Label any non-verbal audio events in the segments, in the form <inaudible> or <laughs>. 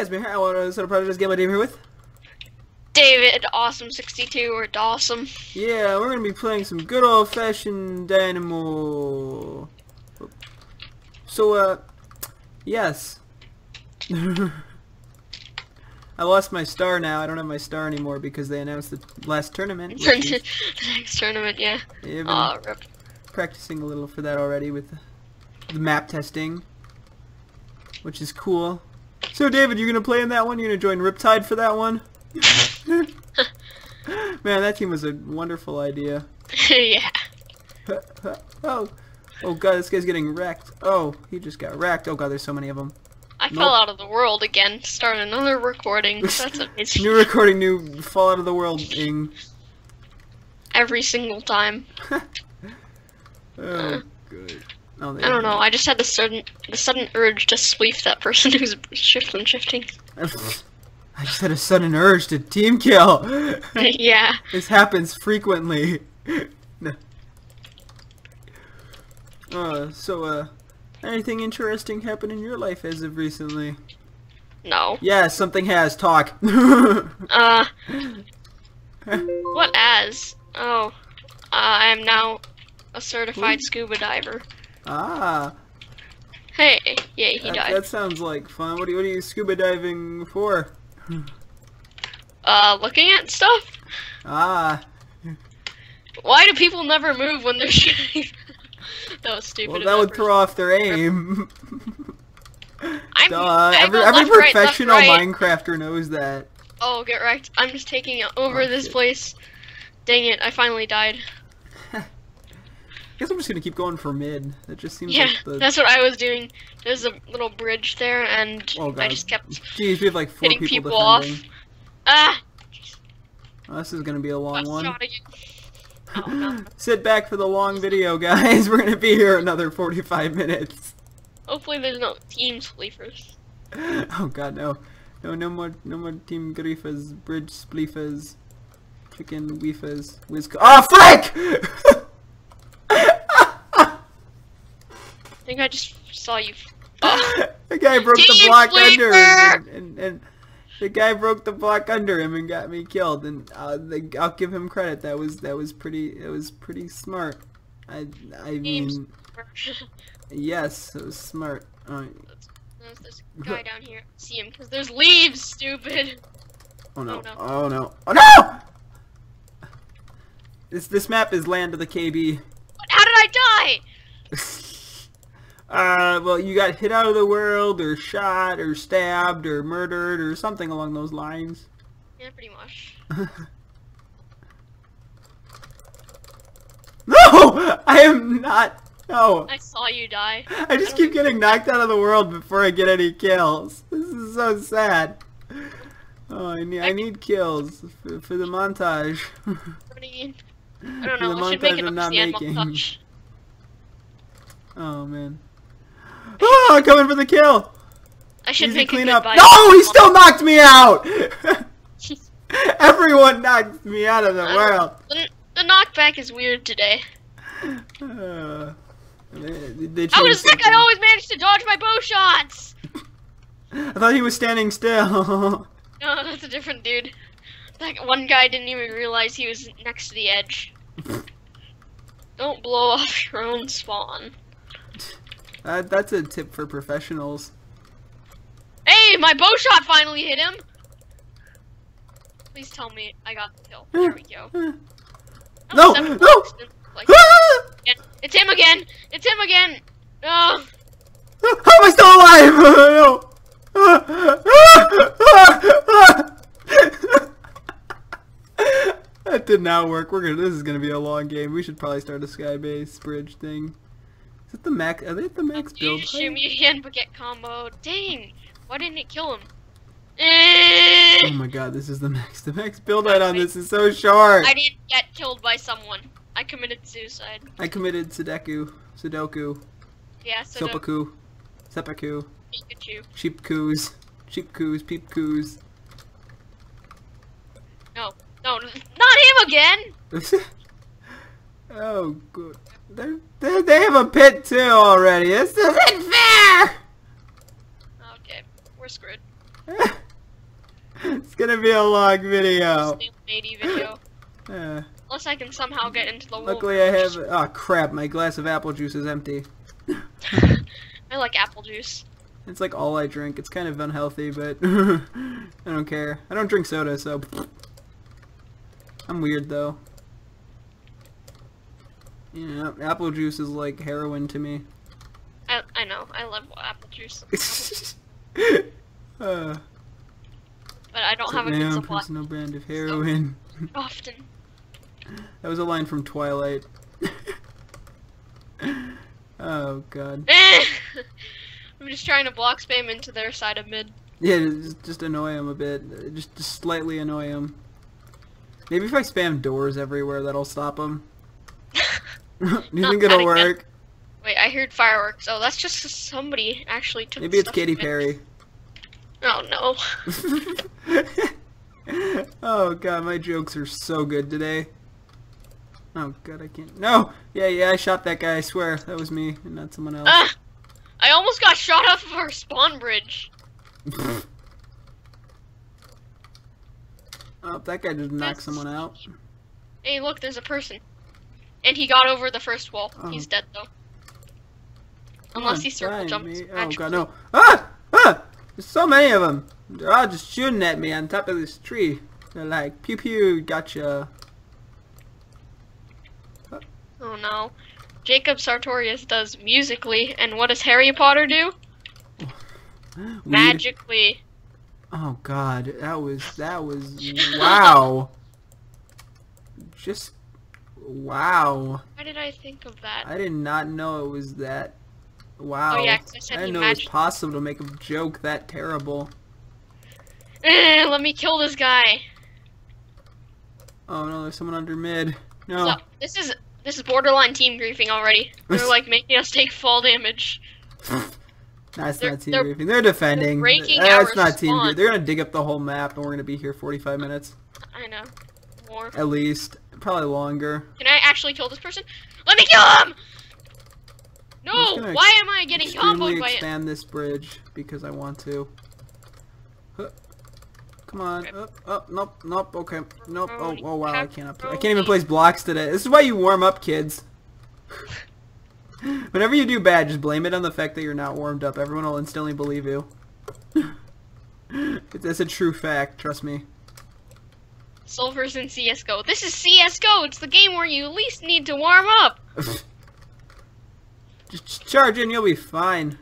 guys been here? I want to sort of project game I Dave here with. David, awesome 62 or Dawsom. Yeah, we're gonna be playing some good old fashioned Dynamo. So, uh, yes. <laughs> I lost my star now. I don't have my star anymore because they announced the last tournament. is- <laughs> Next tournament, yeah. yeah, I've been Aw, rip. practicing a little for that already with the map testing, which is cool. So, David, you're gonna play in that one? You're gonna join Riptide for that one? <laughs> Man, that team was a wonderful idea. <laughs> yeah. <laughs> oh, oh god, this guy's getting wrecked. Oh, he just got wrecked. Oh god, there's so many of them. I Nope. fell out of the world again start another recording. That's amazing. New recording, new fall out of the world ing. Every single time. Oh, good. Oh, I don't know. I just had the sudden, the sudden urge to spleef that person <laughs> who's shifting, shifting. <laughs> I just had a sudden urge to team kill. <laughs> yeah. this happens frequently. Uh, so, uh, anything interesting happened in your life as of recently? No. Yeah, something has. Talk. Uh. What as? Oh. Uh, I am now a certified scuba diver. Ah, Hey, yay, he that, died. that sounds like fun. What are, you, what are you scuba diving for? Uh, looking at stuff? Ah, Why do people never move when they're <laughs> shooting? that was stupid. well, that would throw off their aim. I'm, Duh, every every left, right, professional right. Minecrafter knows that. Oh, get wrecked. I'm just taking over Oh, this place. Dang it, I finally died. I guess I'm just gonna keep going for mid. That just seems Yeah, like the. that's what I was doing. There's a little bridge there, and Oh, God. I just kept. Jeez, we have like four hitting people, people off. Ah! Oh, this is gonna be a long got one. Oh. <laughs> Sit back for the long video, guys. <laughs> We're gonna be here another 45 minutes. Hopefully, there's no team sleepers. <laughs> Oh God, no, no, no more, no more team griefas, bridge spleefas, chicken weefas, whiz. Oh frick! I think I just saw you. <laughs> Oh, the guy broke the Team block under, sleeper! and, and, and the guy broke the block under him and got me killed. And uh, the, I'll give him credit. That was that was pretty. It was pretty smart. I I mean, <laughs> yes, it was smart. Uh, there's this guy down here. See him because there's leaves. Stupid. oh no! Oh, no. Oh no! Oh no! This this map is Land of the KB. How did I die? <laughs> Uh, well, you got hit out of the world, or shot, or stabbed, or murdered, or something along those lines. Yeah, pretty much. <laughs> No! I am not. No. I saw you die. I just keep getting knocked out of the world before I get any kills. This is so sad. Oh, I need, I need kills for, for the montage. I <laughs> don't the know. I should make montage it I'm up not to the end montage. Oh, man. Oh, coming for the kill! I should Easy make clean a up. No, he still knocked me out! <laughs> Everyone knocked me out of the world. The, the knockback is weird today. Uh, <sighs> they, they does that guy something. always managed to dodge my bow shots? <laughs> I thought he was standing still. <laughs> No, that's a different dude. That one guy didn't even realize he was next to the edge. Don't blow off your own spawn. Uh, that's a tip for professionals. Hey, my bow shot finally hit him. Please tell me I got the kill. There we go. No, <laughs> Oh, no! blocks didn't look like- <laughs> It's him again. It's him again. Oh, How am I still alive? <laughs> that did not work. We're gonna. This is gonna be a long game. We should probably start a skybase bridge thing. Is it the max? Are they at the max you build? shoot me again, but get comboed. Dang, why didn't it kill him? Eh. Oh my god, this is the max. The max build height on this is so short. I didn't get killed by someone. I committed suicide. I committed Sudoku, Sudoku, Yeah, so don't Sopaku, Seppaku, Pikachu. sheep coos, sheep coos, peep coos. No, no, not him again. <laughs> oh, good. They're, they they have a pit too already. This isn't fair. Okay, we're screwed. <laughs> it's gonna be a long video. Video. <sighs> Uh, Unless I can somehow get into the luckily, I have. Oh crap! My glass of apple juice is empty. <laughs> I like apple juice. It's like all I drink. It's kind of unhealthy, but <laughs> I don't care. I don't drink soda, so I'm weird though. Yeah, apple juice is like heroin to me. I I know. I love apple juice. <laughs> uh, but I don't have a good supply personal brand of heroin. often. <laughs> That was a line from Twilight. <laughs> oh god. I'm just trying to block spam into their side of mid. Yeah, just, just annoy him a bit. Just, just slightly annoy him. Maybe if I spam doors everywhere, that'll stop him. <laughs> You think it'll work? Wait, I heard fireworks. Oh, that's just somebody actually took. Maybe it's Katy. Perry. Oh no. <laughs> oh god, my jokes are so good today. Oh god, I can't. No! Yeah, yeah, I shot that guy, I swear. That was me, and not someone else. Ah! I almost got shot off of our spawn bridge. <laughs> oh, that guy just knocked someone out. Hey, look, there's a person. And he got over the first wall. Oh. He's dead though. Unless on, he circle jumps. Oh god, no. Ah! Ah! There's so many of them. They're all just shooting at me on top of this tree. They're like, pew pew, gotcha. Oh no. Jacob Sartorius does musically, and what does Harry Potter do? Magically. Oh god, that was that was wow. Just wow. Why did I think of that? I did not know it was that. Wow. Oh, yeah, I said didn't know it was possible to make a joke that terrible. Eh, Let me kill this guy. Oh no, there's someone under mid. No. So, this is this is borderline team griefing already. They're <laughs> like making us take fall damage. <laughs> That's They're- not team they're- griefing. They're defending. breaking That's not team griefing. They're gonna dig up the whole map and we're gonna be here 45 minutes. I know. More. At least. Probably longer. Can I actually kill this person? Let me kill him! No! Why am I getting comboed by it? expand this bridge because I want to. Huh. Come on. Okay. Up, up, nope, nope, okay. Nope. Oh, oh wow, I can't up I can't even place blocks today. This is why you warm up, kids. <laughs> Whenever you do bad, just blame it on the fact that you're not warmed up. Everyone will instantly believe you. <laughs> That's a true fact, trust me. Sulfurs in CSGO. This is CSGO! It's the game where you least need to warm up! <laughs> Just charge in, you'll be fine.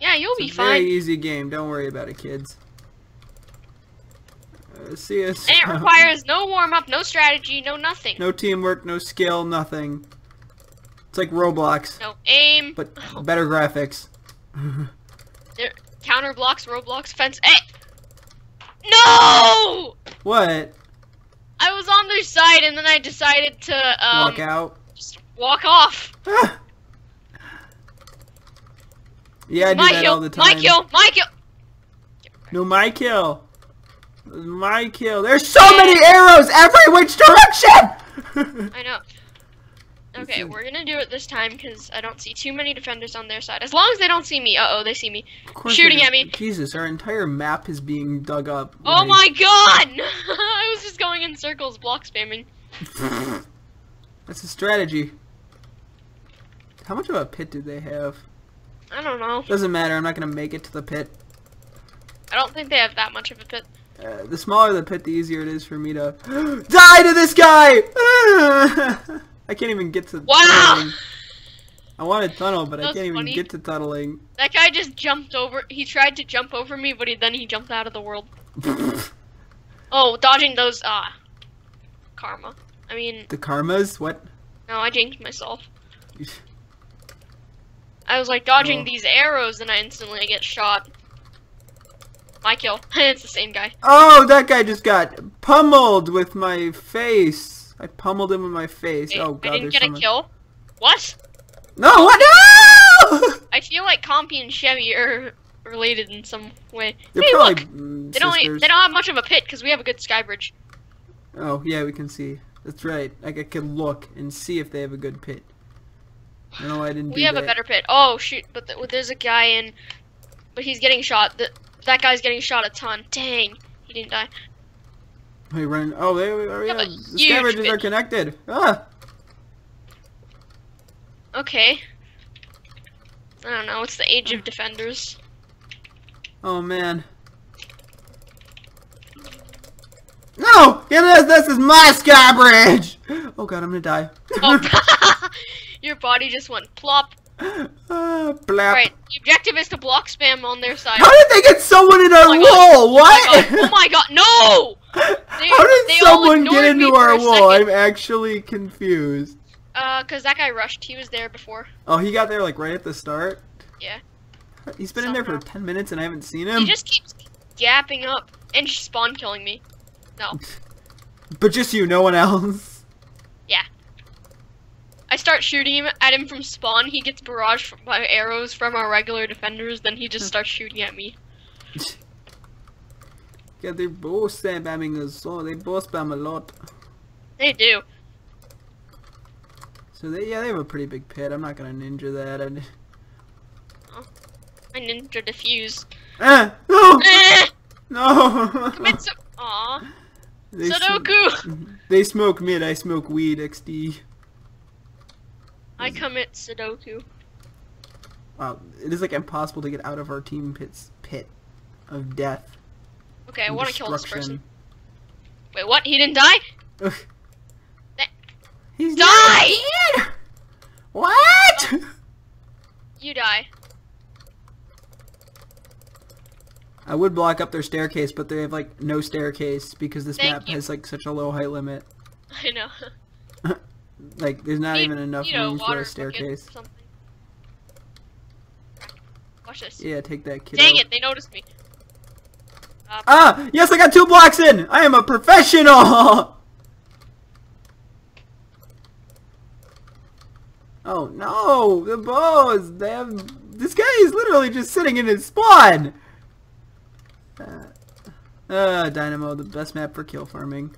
Yeah, you'll be fine. It's a very easy game. Don't worry about it, kids. Uh, us. And it requires no warm up, no strategy, no nothing. no teamwork, no skill, nothing. It's like Roblox, No aim, but <laughs> better graphics. <laughs> Counter Blox, Roblox, fence. Hey! No! What? I was on their side and then I decided to um, Walk out? just walk off. Ah! <laughs> yeah, I do my that kill, all the time. my kill, my kill. No, my kill. My kill. There's so many arrows every which direction! <laughs> I know. Okay, we're gonna do it this time because I don't see too many defenders on their side. As long as they don't see me. Uh oh, they see me. Shooting at me. Jesus, our entire map is being dug up. Oh my god! <laughs> I was just going in circles, block spamming. <laughs> That's a strategy. How much of a pit do they have? I don't know. Doesn't matter, I'm not gonna make it to the pit. I don't think they have that much of a pit. Uh, the smaller the pit, the easier it is for me to <gasps> die to this guy. <laughs> I can't even get to Wow! tunneling. I wanted tunnel, but I can't even funny. get to tunneling. That guy just jumped over. He tried to jump over me, but he, then he jumped out of the world. <laughs> Oh, dodging those. Ah, karma. I mean, the karmas? What? no, I jinxed myself. <laughs> I was like dodging Oh. these arrows, and I instantly get shot. My kill. <laughs> it's the same guy. Oh, that guy just got pummeled with my face. I pummeled him in my face. Wait, oh god, I didn't there's get someone. a kill. What? No, what? No! <laughs> I feel like Compy and Chevy are related in some way. They're hey, probably look! mm, They don't. They don't have much of a pit because we have a good sky bridge. Oh, yeah, we can see. That's right. Like, I can look and see if they have a good pit. I know I didn't We have that. a better pit. Oh shoot! But th- there's a guy in, but he's getting shot. The that guy's getting shot a ton. Dang, he didn't die. Wait, run. Oh, they, oh yeah. Yeah, The scavengers are connected. Ah! Okay. I don't know. It's the age of defenders. Oh man. No! Get this! This is my sky bridge! Oh god, I'm gonna die. Oh, <laughs> <laughs> your body just went plop. Ah, blap. Right. The objective is to block spam on their side. How did they get someone in our God. wall? What? Oh my <laughs> god, no! They- How did someone get into our wall? second. I'm actually confused. Uh, cause that guy rushed. He was there before. Oh, he got there like right at the start? Yeah. He's been in there for 10 minutes and I haven't seen him? He just keeps gapping up and spawn killing me. No. <laughs> But just you, no one else. I start shooting him at him from spawn. He gets barraged by arrows from our regular defenders. Then he just starts shooting at me. <laughs> Yeah, they're both spamming us, so they both spam a lot. They do. So they, yeah, they have a pretty big pit. I'm not gonna ninja that. And, I ninja defuse. ah, no, Eh, no. Commit su- <laughs> Aw. they, sm- Sudoku. they smoke mid. I smoke weed. XD. I commit Sudoku. Wow, it is like impossible to get out of our team pit's pit of death. Okay, I want to kill this person. Wait, what? He didn't die? Ugh. He's Die! dead! What? Oh. You die. I would block up their staircase, but they have like no staircase because this Thank map you. has like such a low height limit. <laughs> I know. Like there's not even enough need a room for a staircase. Watch this. Yeah, take that kiddo. Dang it, they noticed me. Uh, Ah! Yes, I got two blocks in! I am a professional! <laughs> oh no! The bows! They have... This guy is literally just sitting in his spawn! Uh, uh, Dynamo, the best map for kill farming.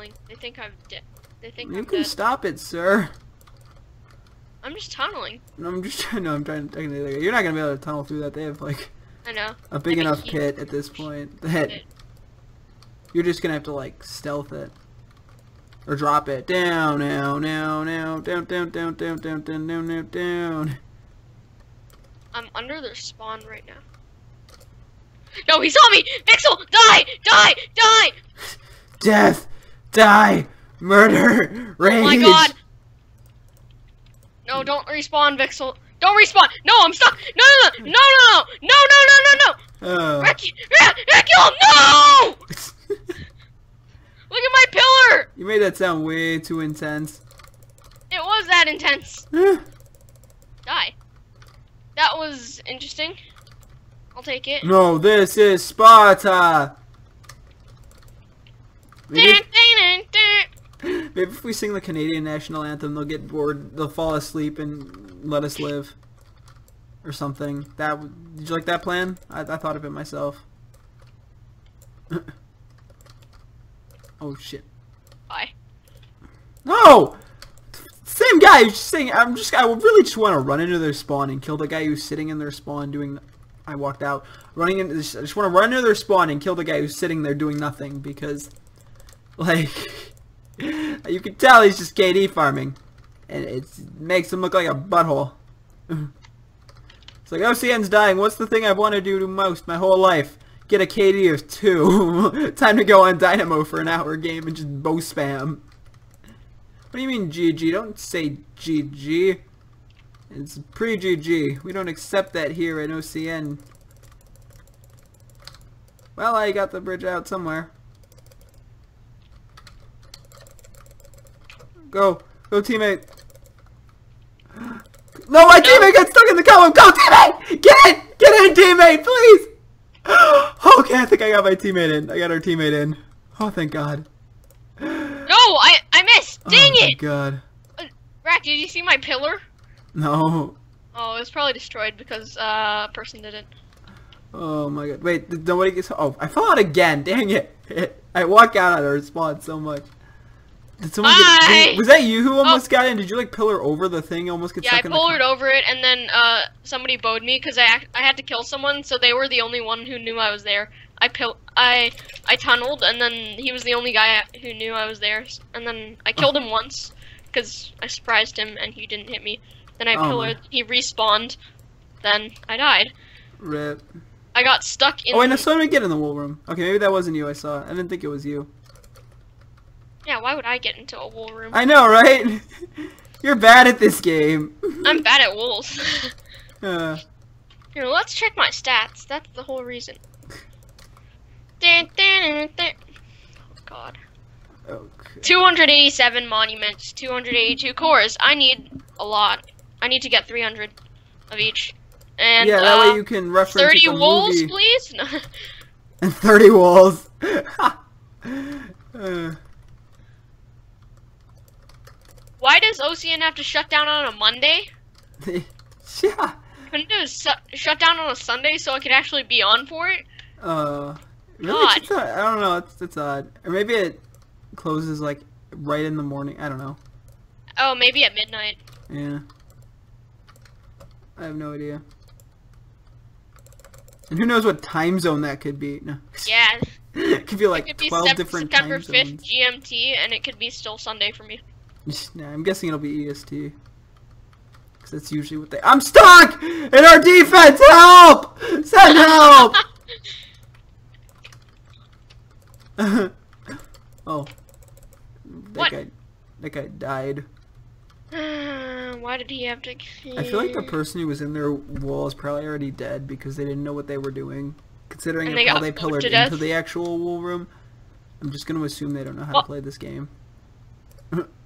Tunneling. They think I'm dead. They think You I'm can dead. stop it, sir. I'm just tunneling. No, I'm just trying. No, I'm trying. to You're not gonna be able to tunnel through that. They have like I know. a big Maybe enough pit at this point that Pit. you're just gonna have to like stealth it or drop it down, now, now, now, down, down, down, down, down, down, down, down, down. I'm under their spawn right now. No, he saw me! Pixel! Die! Die! Die! Death, die, murder, rage. Oh my god! No, don't respawn, Vixel. Don't respawn! No, I'm stuck! No, no, no, no, no, no, no, no, no, no, no! Uh, wreck, Wreckil, no! Look at my pillar! you made that sound way too intense. It was that intense. <sighs> Die. That was interesting. I'll take it. no, this is Sparta. <laughs> Maybe, if we sing the Canadian national anthem, they'll get bored. They'll fall asleep and let us live, or something. That did you like that plan? I, I thought of it myself. <laughs> oh shit! Bye. No, same guy. Who's just saying. I'm just. I really just want to run into their spawn and kill the guy who's sitting in their spawn doing. I walked out, running into. I just want to run into their spawn and kill the guy who's sitting there doing nothing because, <laughs> like, you can tell he's just KD farming, and it makes him look like a butthole. it's like OCN's dying. What's the thing I've wanted to do most my whole life? Get a KD of two. <laughs> Time to go on Dynamo for an hour game and just bow spam. What do you mean GG? Don't say GG. It's pre-GG. We don't accept that here at OCN. Well, I got the bridge out somewhere. Go. Go teammate. No, my teammate got stuck in the column. Go teammate! Get in! Get in, teammate, please! <gasps> Okay, I think I got my teammate in. I got our teammate in. Oh, thank God. No, I I missed. Dang it! oh, my it! God. Rack, did you see my pillar? No. Oh, it was probably destroyed because uh, a person didn't. Oh my god. Wait, did nobody gets Oh, I fell out again. Dang it. <laughs> I walk out of her spawn so much. Did someone get, was that you who almost got in? Did you like pillar over the thing, almost get Yeah, I stuck in the pillared car? over it, and then uh, somebody bowed me because I I had to kill someone, so they were the only one who knew I was there. I pill I I tunneled, and then he was the only guy who knew I was there, and then I killed him once because I surprised him and he didn't hit me. Then I Oh, he respawned, then I died. Rip. I got stuck in. Oh, no, so did we get in the wool room. Okay, maybe that wasn't you I saw. I didn't think it was you. Yeah, why would I get into a wool room? I know, right? <laughs> You're bad at this game. <laughs> I'm bad at wools. <laughs> Uh, Here, let's check my stats. That's the whole reason. Dun, dun, dun. Oh, God. okay. 287 monuments, 282 cores. I need a lot. I need to get 300 of each. And yeah, that uh, way you can reference 30 the wolves, movie. please. And 30 walls. uh, Why does OCN have to shut down on a Monday? <laughs> yeah. Couldn't it su- shut down on a Sunday so I could actually be on for it? Uh, really? God. It's I don't know. It's, it's odd. Or maybe it closes like right in the morning. I don't know. Oh, maybe at midnight. Yeah. I have no idea. And who knows what time zone that could be? No. Yeah, <laughs> it could be like it could be 12 Sep- different September time 5th zones. GMT, and it could be still Sunday for me. <laughs> Nah, I'm guessing it'll be EST. Because that's usually what they- I'm stuck! In our defense! Help! Send help! <laughs> oh. That What? guy that guy died. <sighs> Why did he have to? I feel like the person who was in their wall is probably already dead because they didn't know what they were doing. Considering they how they pillared into death? the actual wool room. I'm just gonna assume they don't know how to play this game. <laughs>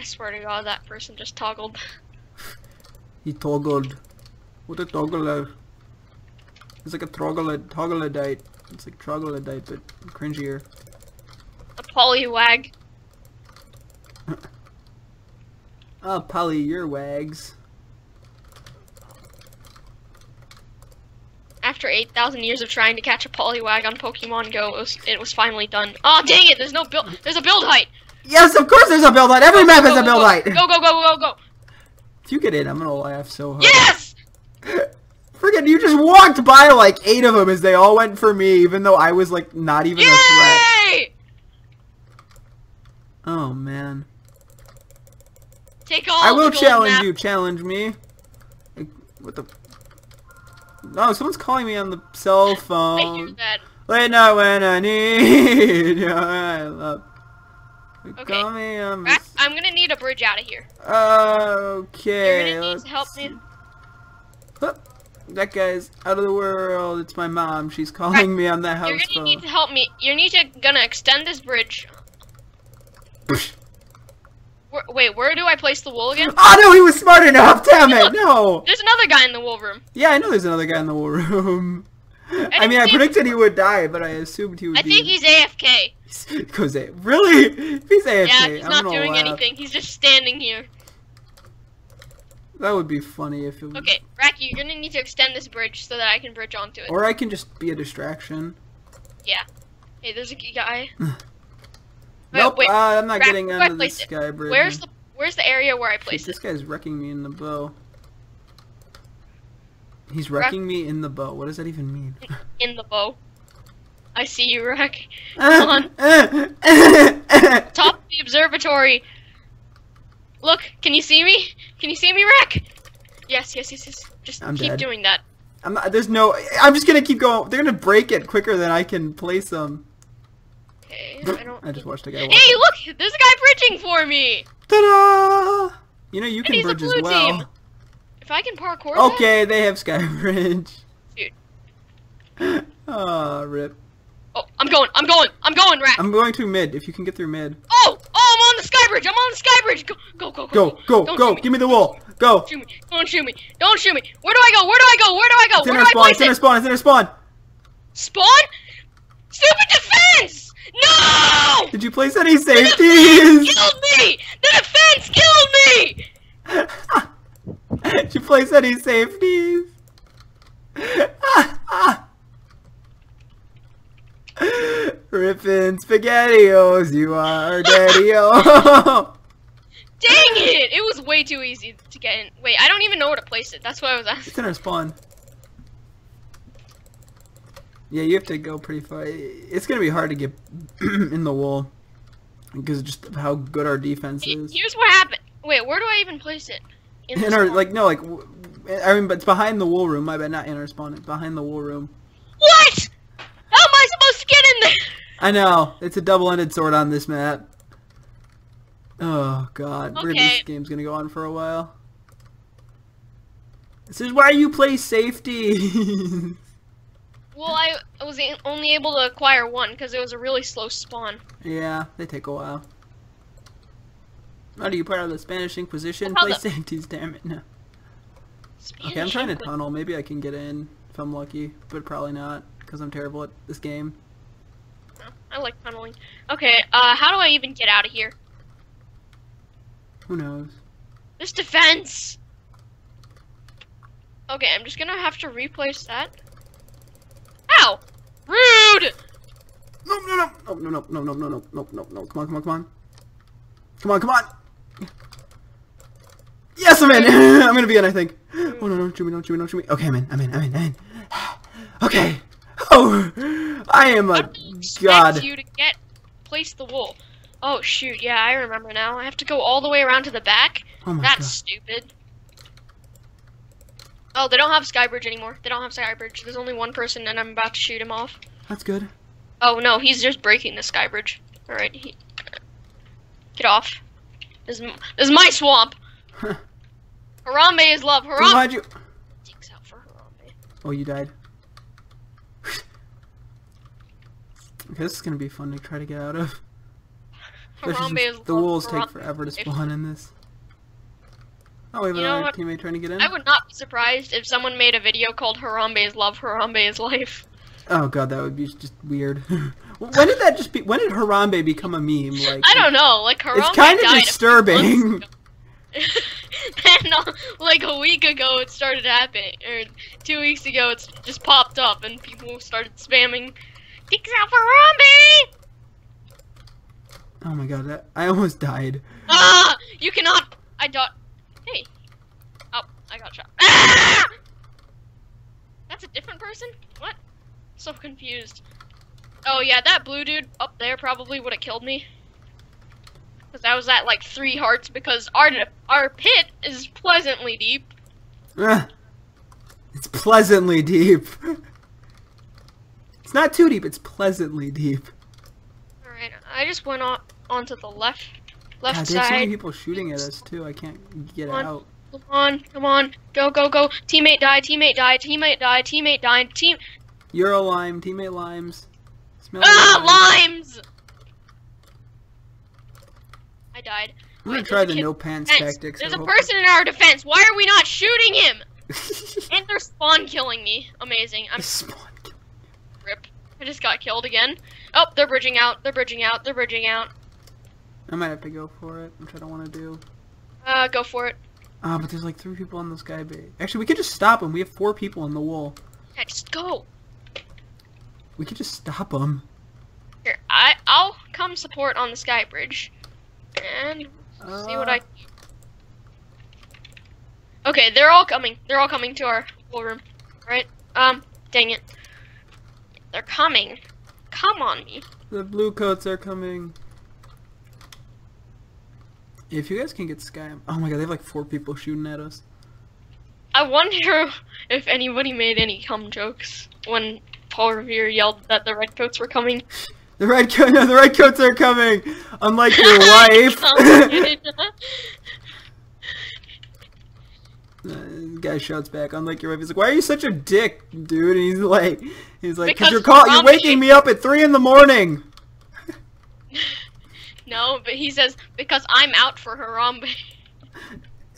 I swear to God, that person just toggled. <laughs> He toggled. What a toggler. It's like a troglodyte. troglodyte. It's like troglodyte, but cringier. A Poliwag. Oh, <laughs> ah, Polly, your wags. After 8,000 years of trying to catch a Poliwag on Pokemon Go, it was, it was finally done. Oh, dang it! There's no build. There's a build height. Yes, of course there's a build height. Every map Go, has a build go, height. Go go go go go! If you get in, I'm gonna laugh so hard. Yes! <laughs> Friggin', you just walked by like eight of them as they all went for me, even though I was like not even a threat. Yay! Oh man. Take all. I will challenge map. you. Challenge me. What the? No, someone's calling me on the cell <laughs> I hear phone. that. Late night when I need <laughs> your love. Okay. Call me on Rack, the... I'm gonna need a bridge out of here. Okay. You're gonna need to help me. Oh, that guy's out of the world. It's my mom. She's calling me on the house You're gonna phone. need to help me. You need to gonna extend this bridge. Where, wait, where do I place the wool again? Oh no, he was smart enough. Damn it, no. There's another guy in the wool room. Yeah, I know there's another guy in the wool room. I didn't mean, I predicted he would die, but I assumed he would I be. think he's AFK. Because. <laughs> Really? He's AFK, Yeah, he's I'm not doing laugh. anything. He's just standing here. That would be funny if it was. Okay, Racky, you're gonna need to extend this bridge so that I can bridge onto it. Or I can just be a distraction. Yeah. Hey, there's a guy. <sighs> nope, wait, uh, I'm not Rack, getting under I the sky bridge. Where's the Where's the area where I placed This it? guy's wrecking me in the bow. He's wrecking me in the bow. What does that even mean? <laughs> In the bow. I see you, Rack. <laughs> on. <laughs> Top of the observatory. Look, can you see me? Can you see me, wreck? Yes, yes, yes, yes. Just I'm keep dead. doing that. I'm not, there's no. I'm just gonna keep going. They're gonna break it quicker than I can place them. Okay, I don't. I just watched a guy. Hey, look! There's a guy bridging for me. Ta-da! You know you can he's a bridge as well. team. If I can parkour. that- Okay, they have Skybridge. Dude. <laughs> Ah, rip. Oh, I'm going. I'm going. I'm going, Rack. I'm going to mid. If you can get through mid, Oh, oh, I'm on the sky bridge. I'm on the sky bridge. Go, go, go, go, go, Don't go. shoot me. Give me the wall. Go. Shoot me. Don't shoot me. Don't shoot me. Where do I go? Where do I go? Where do I go? It's Where do I spawn. place It's in our spawn. It's in spawn. Spawn? Stupid defense! No! Did you place any safeties? killed me! The defense killed me! Did you place any safeties? <laughs> Ripping spaghettios, you are daddy-o. <laughs> Dang it! It was way too easy to get in. Wait, I don't even know where to place it. That's why I was asking. it's in our spawn. Yeah, you have to go pretty far. It's gonna be hard to get <clears throat> in the wall because just of how good our defense is. Here's what happened. Wait, where do I even place it? In the our spawn. like no like w- I mean, but it's behind the wool room. My bad, not in our spawn. It's behind the wool room. What? How am I supposed to get in there? I know it's a double-ended sword on this map. Oh god, We're- this game's gonna go on for a while. This is why you play safety. <laughs> Well, I I was only able to acquire one because it was a really slow spawn. yeah, they take a while. Are you part of the Spanish Inquisition? Play safeties, damn it, no. Spanish Okay, I'm trying to tunnel. Maybe I can get in if I'm lucky, but probably not because I'm terrible at this game. I like tunneling. Okay, uh, how do I even get out of here? Who knows? This defense. Okay, I'm just gonna have to replace that. Ow! Rude! No, no, no, no, no, no, no, no, no, no, no, no, no. Come on, come on, come on. Come on, come on. Yes, I'm in. <laughs> I'm gonna be in, I think. Oh no, don't shoot me, don't shoot me, don't shoot me. Okay, I'm in, I'm in, I'm in, I'm in. <sighs> Okay. Oh, I am a do you expect god. you to get place the wool? Oh shoot, yeah, I remember now. I have to go all the way around to the back. Oh my That's god. stupid. Oh, they don't have Skybridge anymore. They don't have Skybridge. There's only one person, and I'm about to shoot him off. That's good. Oh no, he's just breaking the Skybridge. All right, he... get off. This is, this is my swamp. <laughs> Harambe is love. Harambe. had you? Dicks out for Harambe. Oh, you died. okay, <sighs> this is gonna be fun to try to get out of. <laughs> Harambe the wolves take forever to spawn in this. Oh, we have You know what? teammate trying to get in. I would not be surprised if someone made a video called Harambe is love, Harambe is life. Oh god, that would be just weird. <laughs> when did that just be? When did Harambe become a meme? Like I don't know, like Harambe It's kind of died a few disturbing. <laughs> and uh, like a week ago it started happening, or two weeks ago it's just popped up and people started spamming Dicks out for Harambe! Oh my god, that, I almost died. Ah! You cannot. I dot. Hey. Oh, I got shot. Ah! That's a different person? What? So confused. Oh yeah, that blue dude up there probably would have killed me. Cause I was at like three hearts because our our pit is pleasantly deep. It's pleasantly deep. It's not too deep. It's pleasantly deep. All right, I just went on onto the left left God, there's so many side. people shooting at us too. I can't get on. out. Come on, come on, go go go! Teammate die, teammate die, teammate die, teammate die, team. You're a lime, teammate limes. Smell Ah, lime. limes! I died. I'm gonna Wait, try the no pants Defense. tactics. There's a person in our defense. Why are we not shooting him? <laughs> And they're spawn killing me. Amazing. I'm Spawn. rip. I just got killed again. Oh, they're bridging out. They're bridging out. They're bridging out. I might have to go for it, which I don't want to do. Uh, go for it. Ah, but there's like three people on the sky bay. Actually, we could just stop them. We have four people in the wall. Yeah, just go. We could just stop them. Here, I I'll come support on the sky bridge, and see what I. Okay, they're all coming. They're all coming to our pool room, right? Um, dang it. They're coming. Come on me. The blue coats are coming. If you guys can get Sky, oh my god, they have like four people shooting at us. I wonder <laughs> if anybody made any cum jokes when Paul Revere yelled that the redcoats were coming. The red coat, no, the red coats are coming. Unlike your <laughs> wife. Uh, <laughs> the guy shouts back, unlike your wife. He's like, "Why are you such a dick, dude?" And he's like, "He's like, because you're call, you're waking me up at three in the morning." <laughs> no, but he says because I'm out for Harambe.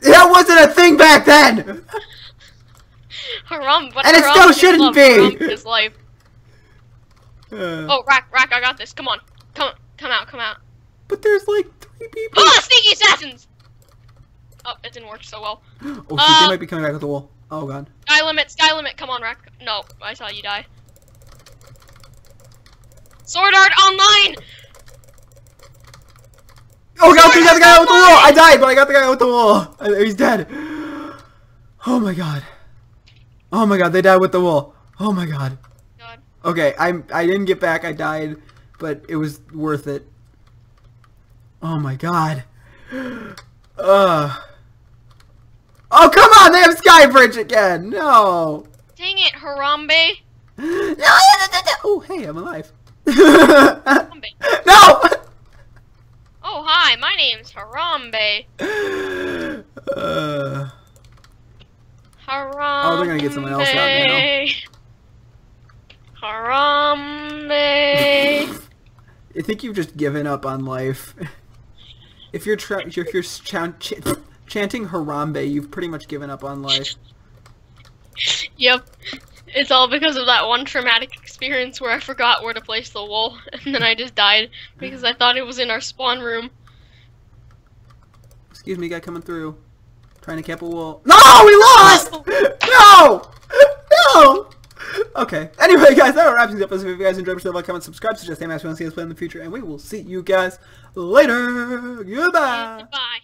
That wasn't a thing back then. Harambe, but And it still shouldn't be. Harambe is life. Uh, Oh, Rack, Rack, I got this. Come on, come, come out, come out. But there's like three people. Oh, sneaky assassins! Oh, it didn't work so well. <gasps> Oh Uh, they might be coming back with the wall. Oh god. Sky limit, sky limit. Come on, Rack. No, I saw you die. Sword art online. Oh god, we got the guy with the wall! I died, but I got the guy with the wall! He's dead. <gasps> Oh my god. Oh my god, they died with the wall. Oh my god. Okay, I I didn't get back, I died, but it was worth it. Oh my god. Ugh. Oh come on, they have Skybridge again! No! Dang it, Harambe. No, no, no, no, no. Oh, hey, I'm alive. <laughs> no! Oh hi, my name's Harambe. <sighs> Uh, Harambe. Oh, they're gonna get someone else out now. Harambe. I think you've just given up on life. If you're tra- if you're chan- ch- chanting Harambe, you've pretty much given up on life. yep. It's all because of that one traumatic experience where I forgot where to place the wool, <laughs> and then I just died because I thought it was in our spawn room. Excuse me, guy coming through. Trying to cap a wall. No, we lost! <laughs> No! <laughs> No! Okay. Anyway, guys, that wraps things up. If you guys enjoyed, please like, comment, subscribe, suggest any match you want to see us play in the future, and we will see you guys later. Goodbye. Goodbye.